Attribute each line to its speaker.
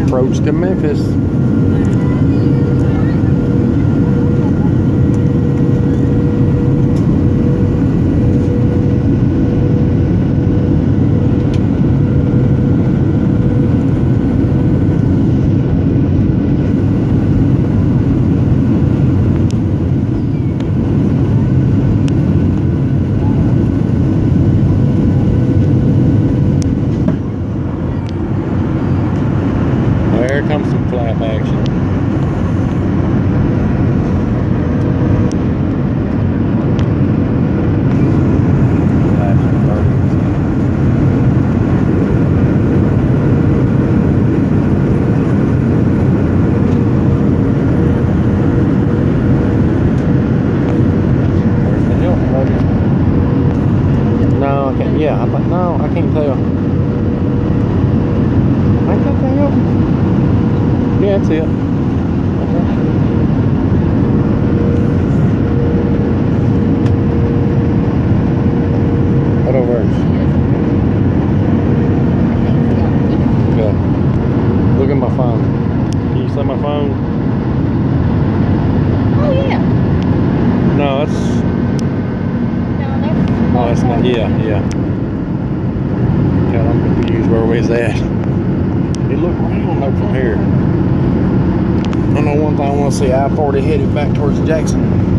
Speaker 1: approach to Memphis. Comes some flap action. No, I can't. Yeah, I thought. No, I can't tell. Ain't that the hill? Yeah, that's it. What over? Okay. Look at my phone. Can you see my phone?
Speaker 2: Oh yeah.
Speaker 1: No, that's.
Speaker 2: No, that's.
Speaker 1: Oh, that's not. Yeah, yeah. God, I'm confused where we's at. It look. I don't from here. I know one thing. I want to see I-40 headed back towards Jackson.